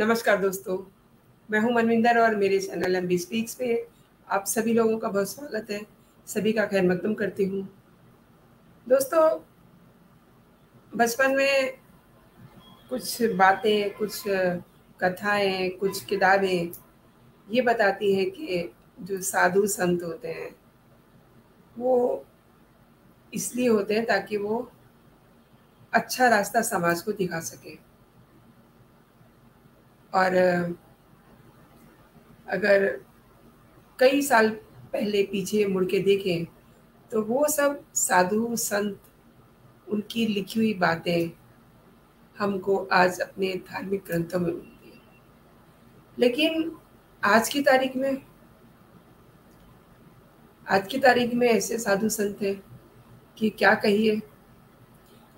नमस्कार दोस्तों, मैं हूँ मनविंदर और मेरे चैनल एम बी स्पीक्स पे आप सभी लोगों का बहुत स्वागत है। सभी का खैर मकदम करती हूँ। दोस्तों, बचपन में कुछ बातें, कुछ कथाएँ, कुछ किताबें ये बताती हैं कि जो साधु संत होते हैं, वो इसलिए होते हैं ताकि वो अच्छा रास्ता समाज को दिखा सके। और अगर कई साल पहले पीछे मुड़ के देखें तो वो सब साधु संत, उनकी लिखी हुई बातें हमको आज अपने धार्मिक ग्रंथों में मिलती है। लेकिन आज की तारीख में, आज की तारीख में ऐसे साधु संत हैं कि क्या कहिए।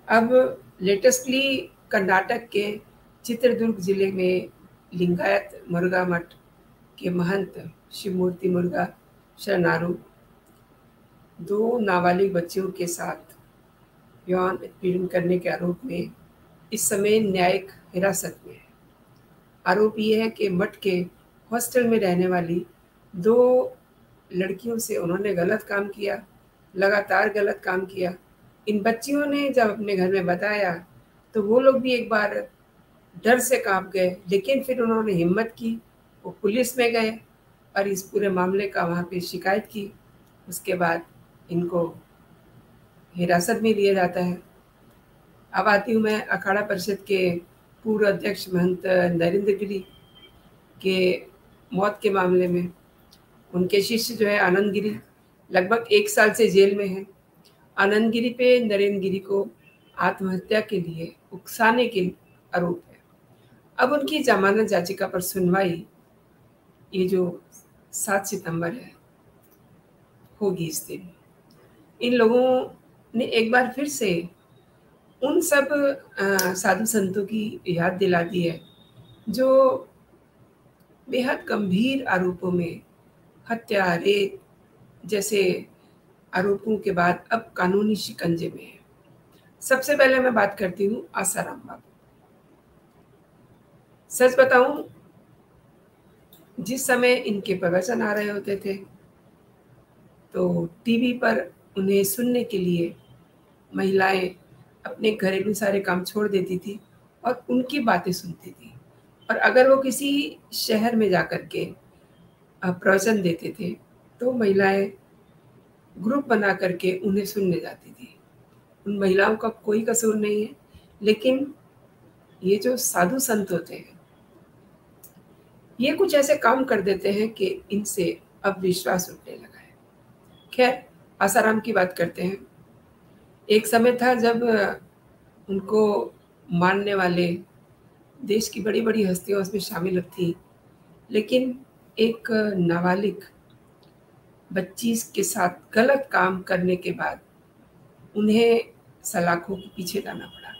अब लेटेस्टली कर्नाटक के चित्रदुर्ग ज़िले में लिंगायत मुर्गा मठ के महंत शिवमूर्ति मुर्गा शरणारू। दो नाबालिग बच्चियों के साथ यौन उत्पीड़न करने के आरोप में इस समय न्यायिक हिरासत में है। आरोप ये है कि मठ के हॉस्टल में रहने वाली दो लड़कियों से उन्होंने गलत काम किया, लगातार गलत काम किया। इन बच्चियों ने जब अपने घर में बताया तो वो लोग भी एक बार डर से काँप गए, लेकिन फिर उन्होंने हिम्मत की, वो पुलिस में गए और इस पूरे मामले का वहाँ पे शिकायत की। उसके बाद इनको हिरासत में लिया जाता है। अब आती हूँ मैं अखाड़ा परिषद के पूर्व अध्यक्ष महंत नरेंद्र गिरी के मौत के मामले में। उनके शिष्य जो है आनंद गिरी, लगभग एक साल से जेल में है। आनंद गिरी पे नरेंद्र गिरी को आत्महत्या के लिए उकसाने के आरोप है। अब उनकी जमानत याचिका पर सुनवाई ये जो सात सितंबर है, होगी इस दिन। इन लोगों ने एक बार फिर से उन सब साधु संतों की याद दिला दी है, जो बेहद गंभीर आरोपों में हत्या रेप जैसे आरोपों के बाद अब कानूनी शिकंजे में है। सबसे पहले मैं बात करती हूँ आसाराम बाबू। सच बताऊँ, जिस समय इनके प्रवचन आ रहे होते थे तो टीवी पर उन्हें सुनने के लिए महिलाएँ अपने घरेलू सारे काम छोड़ देती थी और उनकी बातें सुनती थी। और अगर वो किसी शहर में जा कर के प्रवचन देते थे तो महिलाएँ ग्रुप बना करके उन्हें सुनने जाती थी। उन महिलाओं का कोई कसूर नहीं है, लेकिन ये जो साधु संत होते हैं ये कुछ ऐसे काम कर देते हैं कि इनसे अब विश्वास उठने लगा है। खैर, आसाराम की बात करते हैं। एक समय था जब उनको मानने वाले देश की बड़ी बड़ी हस्तियाँ उसमें शामिल थी। लेकिन एक नाबालिग बच्ची के साथ गलत काम करने के बाद उन्हें सलाखों के पीछे जाना पड़ा।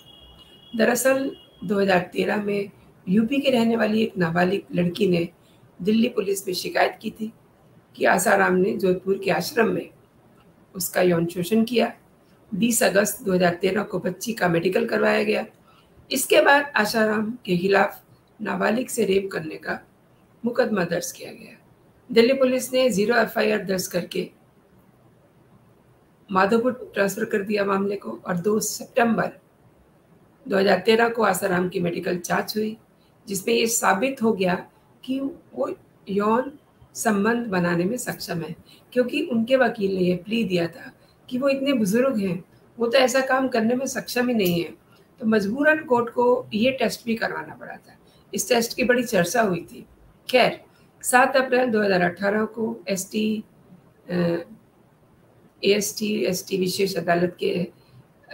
दरअसल 2013 में यूपी के रहने वाली एक नाबालिग लड़की ने दिल्ली पुलिस में शिकायत की थी कि आसाराम ने जोधपुर के आश्रम में उसका यौन शोषण किया। 20 अगस्त 2013 को बच्ची का मेडिकल करवाया गया। इसके बाद आसाराम के खिलाफ नाबालिग से रेप करने का मुकदमा दर्ज किया गया। दिल्ली पुलिस ने ज़ीरो एफआईआर दर्ज करके माधोपुर ट्रांसफ़र कर दिया मामले को और 2 सितंबर 2013 को आसाराम की मेडिकल जाँच हुई। जिसमें ये साबित हो गया कि वो यौन संबंध बनाने में सक्षम है। क्योंकि उनके वकील ने यह प्ली दिया था कि वो इतने बुज़ुर्ग हैं, वो तो ऐसा काम करने में सक्षम ही नहीं है। तो मजबूरन कोर्ट को ये टेस्ट भी करवाना पड़ा था। इस टेस्ट की बड़ी चर्चा हुई थी। खैर, सात अप्रैल 2018 को S T S T S T विशेष अदालत के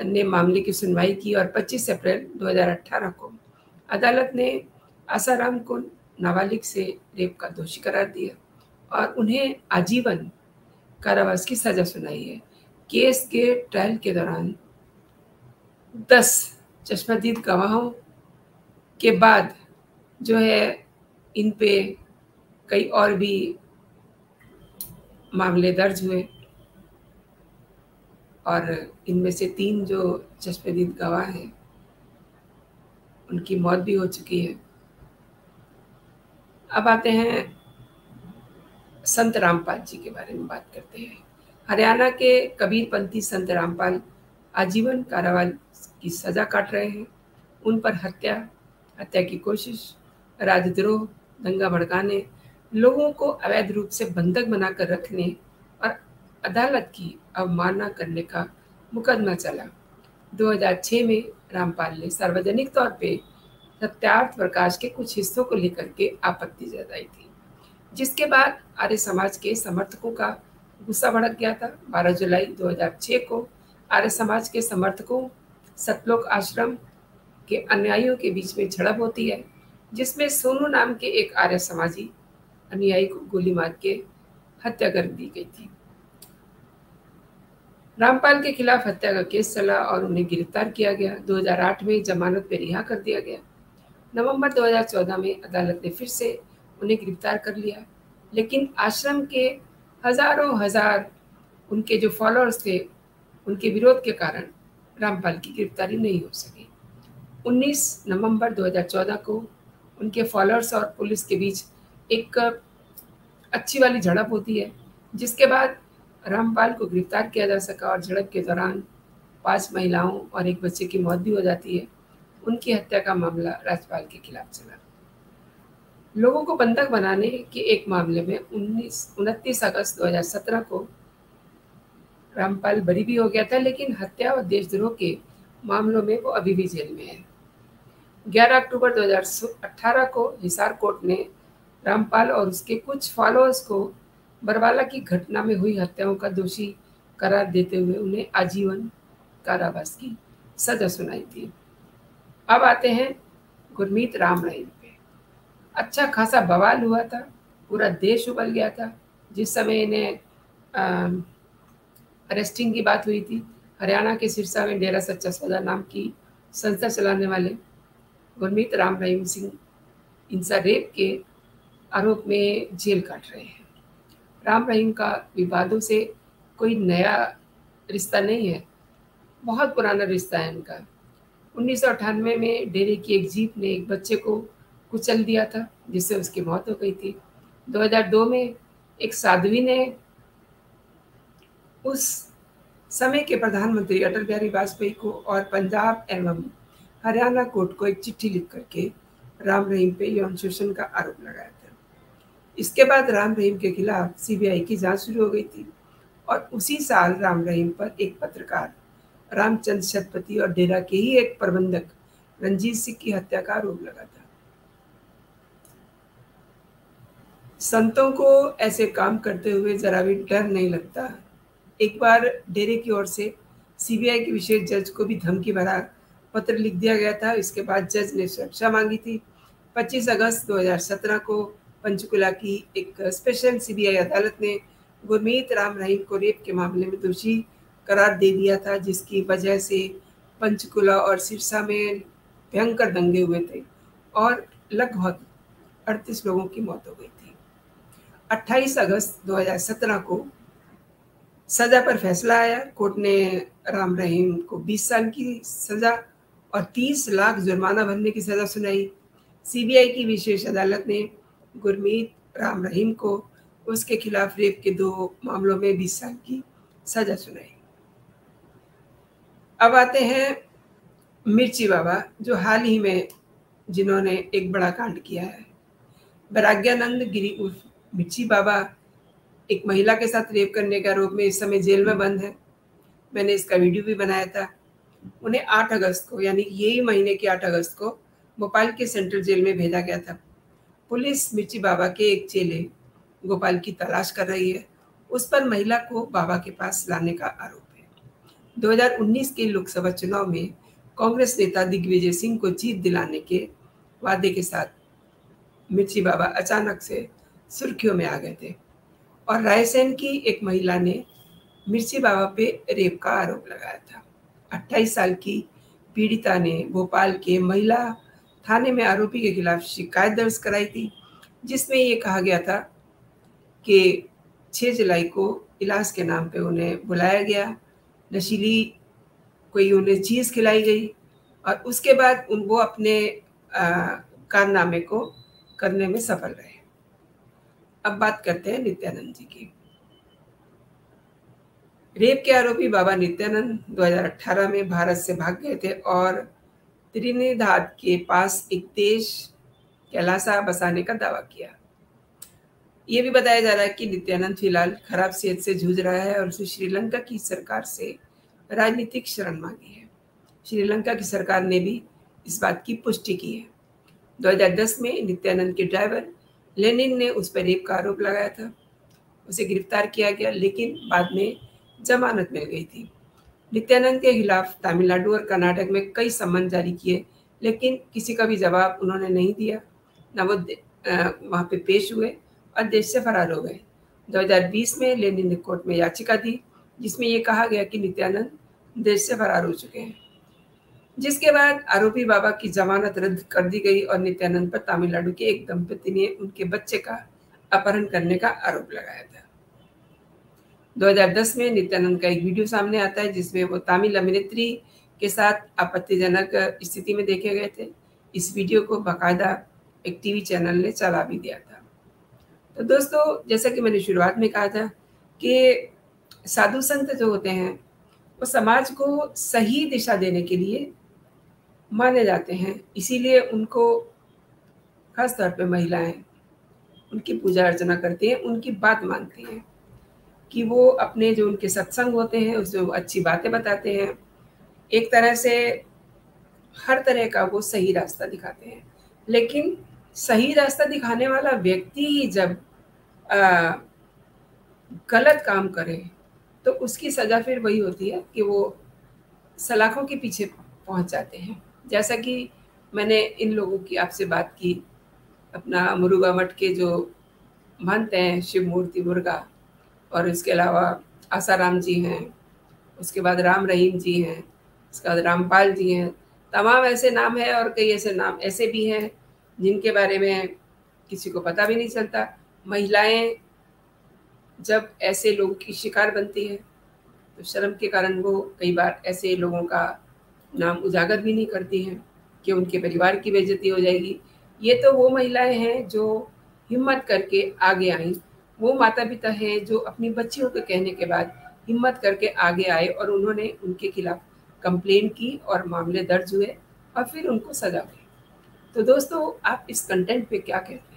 ने मामले की सुनवाई की और 25 अप्रैल 2018 को अदालत ने आसाराम को नाबालिग से रेप का दोषी करार दिया और उन्हें आजीवन कारावास की सजा सुनाई है। केस के ट्रायल के दौरान दस चश्मदीद गवाहों के बाद जो है इन पे कई और भी मामले दर्ज हुए और इनमें से तीन जो चश्मदीद गवाह हैं, उनकी मौत भी हो चुकी है। अब आते हैं संत रामपाल जी के बारे में बात करते हैं। हरियाणा के कबीरपंथी संत रामपाल आजीवन कारावास की सजा काट रहे हैं। उन पर हत्या हत्या की कोशिश, राजद्रोह, दंगा भड़काने, लोगों को अवैध रूप से बंधक बनाकर रखने और अदालत की अवमानना करने का मुकदमा चला। 2006 में रामपाल ने सार्वजनिक तौर पे सत्यार्थ प्रकाश के कुछ हिस्सों को लेकर के आपत्ति जताई थी। जिसके बाद आर्य समाज के समर्थकों का गुस्सा भड़क गया था। 12 जुलाई 2006 को आर्य समाज के समर्थकों सतलोक आश्रम के अनुयायियों के बीच में झड़प होती है, जिसमें सोनू नाम के एक आर्य समाजी अनुयायी को गोली मार के हत्या कर दी गई थी। रामपाल के खिलाफ हत्या का केस चला और उन्हें गिरफ़्तार किया गया। 2008 में जमानत पर रिहा कर दिया गया। नवंबर 2014 में अदालत ने फिर से उन्हें गिरफ़्तार कर लिया। लेकिन आश्रम के हज़ारों हज़ार उनके जो फॉलोअर्स थे, उनके विरोध के कारण रामपाल की गिरफ्तारी नहीं हो सकी। 19 नवंबर 2014 को उनके फॉलोअर्स और पुलिस के बीच एक अच्छी वाली झड़प होती है, जिसके बाद रामपाल को गिरफ़्तार किया जा सका और झड़प के दौरान पाँच महिलाओं और एक बच्चे की मौत भी हो जाती है। उनकी हत्या का मामला राज्यपाल के खिलाफ चला। लोगों को बंधक बनाने के एक मामले में उन्नीस, उनतीस अगस्त 2017 को रामपाल बरी भी हो गया था, लेकिन हत्या और देशद्रोह के मामलों में वो अभी भी जेल में है। 11 अक्टूबर 2018 को हिसार कोर्ट ने रामपाल और उसके कुछ फॉलोअर्स को बरवाला की घटना में हुई हत्याओं का दोषी करार देते हुए उन्हें आजीवन कारावास की सजा सुनाई थी। अब आते हैं गुरमीत राम रहीम पे। अच्छा खासा बवाल हुआ था, पूरा देश उबल गया था। जिस समय इन्हें अरेस्टिंग की बात हुई थी, हरियाणा के सिरसा में डेरा सच्चा सौदा नाम की संस्था चलाने वाले गुरमीत राम रहीम सिंह इंसा रेप के आरोप में जेल काट रहे हैं। राम रहीम का विवादों से कोई नया रिश्ता नहीं है, बहुत पुराना रिश्ता है इनका। उन्नीस सौ अठानवे में डेरे की एक जीप ने एक बच्चे को कुचल दिया था, जिससे उसकी मौत हो गई थी। 2002 में एक साध्वी ने उस समय के प्रधानमंत्री अटल बिहारी वाजपेयी को और पंजाब एवं हरियाणा कोर्ट को एक चिट्ठी लिख करके राम रहीम पे यौन शोषण का आरोप लगाया था। इसके बाद राम रहीम के खिलाफ सीबीआई की जाँच शुरू हो गई थी और उसी साल राम रहीम पर एक पत्रकार रामचंद्र शतपति और डेरा के ही एक प्रबंधक रंजीत सिंह की हत्या का आरोप लगा था। संतों को ऐसे काम करते हुए जरा भी डर नहीं लगता। एक बार डेरे की ओर से सीबीआई के विशेष जज को भी धमकी भरा पत्र लिख दिया गया था। इसके बाद जज ने सुरक्षा मांगी थी। 25 अगस्त 2017 को पंचकुला की एक स्पेशल सीबीआई अदालत ने गुरमीत राम रहीम को रेप के मामले में दोषी करार दे दिया था, जिसकी वजह से पंचकुला और सिरसा में भयंकर दंगे हुए थे और लगभग 38 लोगों की मौत हो गई थी। 28 अगस्त 2017 को सजा पर फैसला आया। कोर्ट ने राम रहीम को 20 साल की सजा और 30 लाख जुर्माना भरने की सजा सुनाई। सीबीआई की विशेष अदालत ने गुरमीत राम रहीम को उसके खिलाफ रेप के दो मामलों में 20 साल की सजा सुनाई। अब आते हैं मिर्ची बाबा, जो हाल ही में जिन्होंने एक बड़ा कांड किया है। वैराग्यानंद गिरी उर्फ़ मिर्ची बाबा एक महिला के साथ रेप करने के आरोप में इस समय जेल में बंद है। मैंने इसका वीडियो भी बनाया था। उन्हें 8 अगस्त को, यानी यही महीने की 8 अगस्त को, भोपाल के सेंट्रल जेल में भेजा गया था। पुलिस मिर्ची बाबा के एक चेले गोपाल की तलाश कर रही है। उस पर महिला को बाबा के पास लाने का आरोप। 2019 के लोकसभा चुनाव में कांग्रेस नेता दिग्विजय सिंह को जीत दिलाने के वादे के साथ मिर्ची बाबा अचानक से सुर्खियों में आ गए थे और रायसेन की एक महिला ने मिर्ची बाबा पे रेप का आरोप लगाया था। 28 साल की पीड़िता ने भोपाल के महिला थाने में आरोपी के खिलाफ शिकायत दर्ज कराई थी, जिसमें ये कहा गया था कि 6 जुलाई को इलाज के नाम पे उन्हें बुलाया गया नशीली कोई उन्हें चीज़ खिलाई गई और उसके बाद उन वो अपने कारनामे को करने में सफल रहे। अब बात करते हैं नित्यानंद जी की। रेप के आरोपी बाबा नित्यानंद 2018 में भारत से भाग गए थे और त्रिनिधाद के पास एक देश, कैलासा बसाने का दावा किया। ये भी बताया जा रहा है कि नित्यानंद फ़िलहाल खराब सेहत से जूझ रहा है और उसे श्रीलंका की सरकार से राजनीतिक शरण मांगी है। श्रीलंका की सरकार ने भी इस बात की पुष्टि की है। 2010 में नित्यानंद के ड्राइवर लेनिन ने उस पर रेप का आरोप लगाया था। उसे गिरफ़्तार किया गया, लेकिन बाद में जमानत मिल गई थी। नित्यानंद के खिलाफ तमिलनाडु और कर्नाटक में कई सम्मन जारी किए, लेकिन किसी का भी जवाब उन्होंने नहीं दिया। न वो वहाँ पे पेश हुए और देश से फरार हो गए। 2020 में लेनिन ने कोर्ट में याचिका दी, जिसमें ये कहा गया कि नित्यानंद देश से फरार हो चुके हैं। जिसके बाद आरोपी बाबा की जमानत रद्द कर दी गई और नित्यानंद पर तमिलनाडु के एक दंपति ने उनके बच्चे का अपहरण करने का आरोप लगाया था। 2010 में नित्यानंद का एक वीडियो सामने आता है, जिसमें वो तमिल अभिनेत्री के साथ आपत्तिजनक स्थिति में देखे गए थे। इस वीडियो को बाकायदा एक टीवी चैनल ने चला भी दिया था। तो दोस्तों, जैसा कि मैंने शुरुआत में कहा था कि साधु संत जो होते हैं, वो समाज को सही दिशा देने के लिए माने जाते हैं। इसीलिए उनको खास तौर पे महिलाएँ उनकी पूजा अर्चना करती हैं, उनकी बात मानती हैं कि वो अपने जो उनके सत्संग होते हैं, उसमें वो अच्छी बातें बताते हैं। एक तरह से हर तरह का वो सही रास्ता दिखाते हैं। लेकिन सही रास्ता दिखाने वाला व्यक्ति ही जब आ, गलत काम करे तो उसकी सज़ा फिर वही होती है कि वो सलाखों के पीछे पहुँच जाते हैं। जैसा कि मैंने इन लोगों की आपसे बात की अपना मुरुगा मठ के जो महंत हैं शिव मूर्ति मुर्गा और इसके अलावा आसाराम जी हैं उसके बाद राम रहीम जी हैं उसके बाद रामपाल जी हैं तमाम ऐसे नाम हैं और कई ऐसे नाम ऐसे भी हैं जिनके बारे में किसी को पता भी नहीं चलता। महिलाएँ जब ऐसे लोगों की शिकार बनती है तो शर्म के कारण वो कई बार ऐसे लोगों का नाम उजागर भी नहीं करती हैं कि उनके परिवार की बेजती हो जाएगी। ये तो वो महिलाएँ हैं जो हिम्मत करके आगे आई। वो माता पिता हैं जो अपनी बच्चियों के कहने के बाद हिम्मत करके आगे आए और उन्होंने उनके खिलाफ कंप्लेन की और मामले दर्ज हुए और फिर उनको सजा हुई तो दोस्तों, आप इस कंटेंट पे क्या कहते हैं?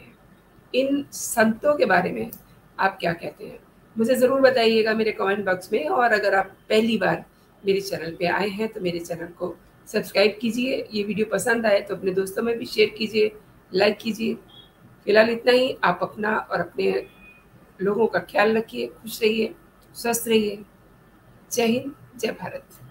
इन संतों के बारे में आप क्या कहते हैं? मुझे ज़रूर बताइएगा मेरे कमेंट बॉक्स में और अगर आप पहली बार मेरे चैनल पे आए हैं तो मेरे चैनल को सब्सक्राइब कीजिए। ये वीडियो पसंद आए तो अपने दोस्तों में भी शेयर कीजिए लाइक कीजिए। फ़िलहाल इतना ही। आप अपना और अपने लोगों का ख्याल रखिए, खुश रहिए, स्वस्थ रहिए। जय हिंद, जय भारत।